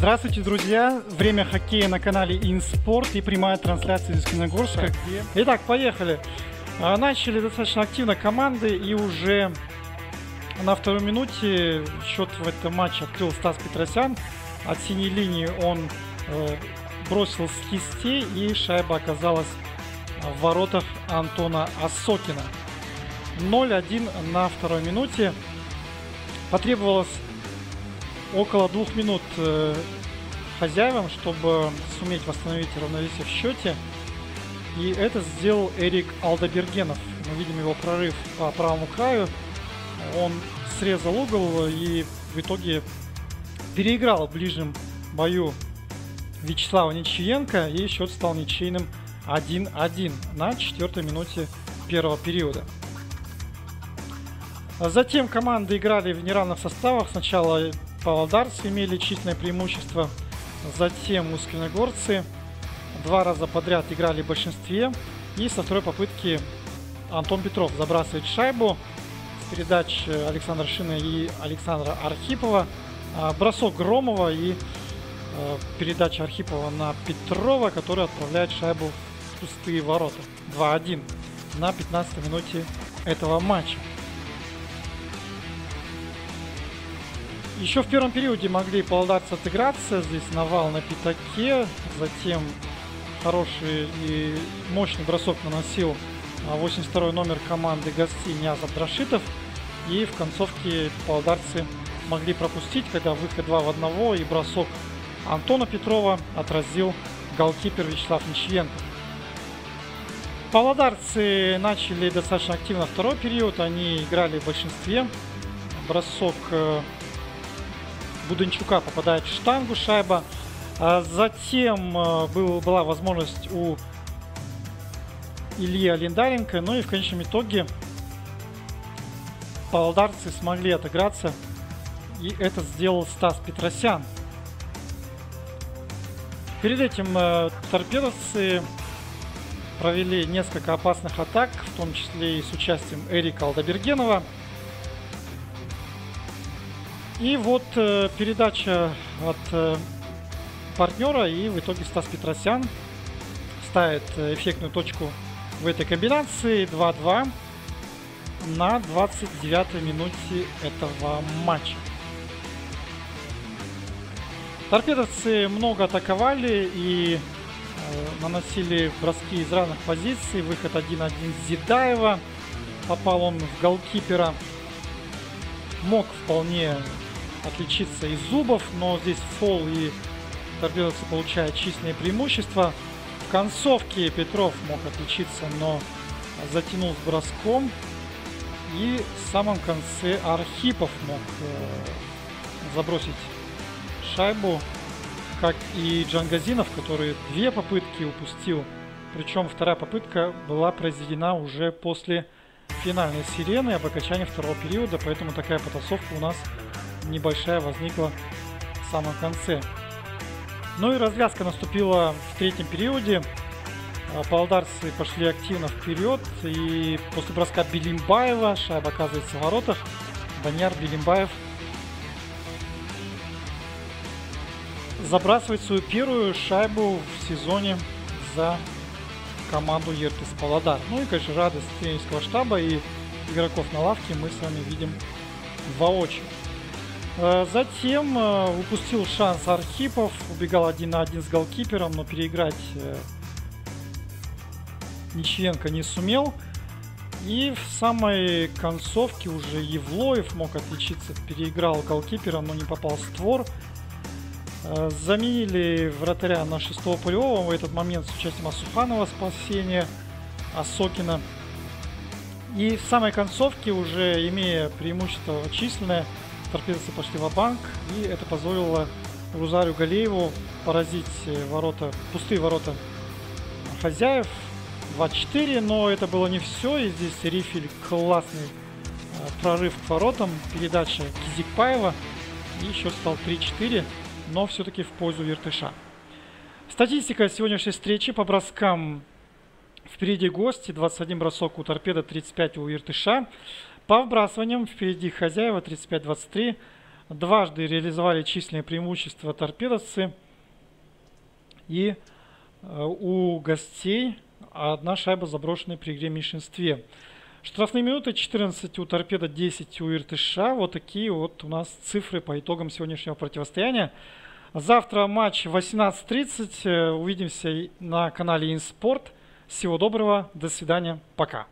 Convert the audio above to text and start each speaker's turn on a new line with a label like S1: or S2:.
S1: Здравствуйте, друзья! Время хоккея на канале InSport и прямая трансляция из Киногорска. Итак, поехали. А, начали достаточно активно команды и уже на второй минуте счет в этом матче открыл Стас Петросян. От синей линии он э, бросил с кисти и шайба оказалась в воротах Антона Осокина. 0-1 на второй минуте. Потребовалось около двух минут э, хозяевам, чтобы суметь восстановить равновесие в счете. И это сделал Эрик Алдабергенов. Мы видим его прорыв по правому краю. Он срезал угол и в итоге переиграл в ближнем бою Вячеслава Ничиенко. И счет стал ничейным 1-1 на четвертой минуте первого периода. Затем команды играли в неравных составах. Сначала Павлодарцы имели численное преимущество, затем Ускиногорцы два раза подряд играли в большинстве. И со второй попытки Антон Петров забрасывает шайбу с передач Александра Шина и Александра Архипова. А, бросок Громова и а, передача Архипова на Петрова, который отправляет шайбу в пустые ворота. 2-1 на 15 минуте этого матча. Еще в первом периоде могли полодарцы отыграться. Здесь навал на пятаке. Затем хороший и мощный бросок наносил 82 а, номер команды гостей Ниазов Драшитов. И в концовке полдарцы могли пропустить, когда выход 2 в 1 и бросок Антона Петрова отразил голкипер Вячеслав Ничиенко. Павлодарцы начали достаточно активно второй период, они играли в большинстве. Бросок э, Буденчука попадает в штангу шайба. А затем э, был, была возможность у Ильи Алиндаренко. Ну и в конечном итоге павлодарцы смогли отыграться. И это сделал Стас Петросян. Перед этим э, торпедовцы провели несколько опасных атак, в том числе и с участием Эрика Алдабергенова. И вот э, передача от э, партнера, и в итоге Стас Петросян ставит э, эффектную точку в этой комбинации 2-2 на 29 минуте этого матча. Торпедовцы много атаковали и э, наносили броски из разных позиций. Выход 1-1 Зидаева. Попал он в голкипера. Мог вполне отличиться из зубов, но здесь фол и торпедовцы получают численное преимущество. В концовке Петров мог отличиться, но затянул с броском. И в самом конце Архипов мог э, забросить шайбу, как и Джангазинов, который две попытки упустил. Причем вторая попытка была произведена уже после финальной сирены об окончании второго периода, поэтому такая потасовка у нас небольшая возникла в самом конце. Ну и развязка наступила в третьем периоде. А, Павлодарцы пошли активно вперед. И после броска Белимбаева шайба оказывается в воротах. Даняр Белимбаев забрасывает свою первую шайбу в сезоне за команду Ертис Павлодар. Ну и, конечно, радость тренерского штаба и игроков на лавке мы с вами видим воочию. Э, затем э, упустил шанс Архипов, убегал один на один с голкипером, но переиграть э, Ниченко не сумел. И в самой концовке уже Евлоев мог отличиться, переиграл голкипера, но не попал в створ. Заменили вратаря на шестого полевого в этот момент с участием Асуханова спасения Асокина. И в самой концовке, уже имея преимущество численное, торпедовцы пошли в банк и это позволило Рузарю Галееву поразить э, ворота, пустые ворота хозяев 2-4, но это было не все, и здесь Рифель классный э, прорыв к воротам, передача Кизикпаева, и счет стал 3-4, но все-таки в пользу Вертыша. Статистика сегодняшней встречи по броскам впереди гости, 21 бросок у торпеда, 35 у Иртыша. По вбрасываниям впереди хозяева 35-23, дважды реализовали численное преимущество торпедовцы. И э, у гостей одна шайба заброшенная при игре в меньшинстве. Штрафные минуты 14 у торпеда, 10 у ИРТШ. Вот такие вот у нас цифры по итогам сегодняшнего противостояния. Завтра матч 18.30. Увидимся на канале Инспорт. Всего доброго, до свидания, пока.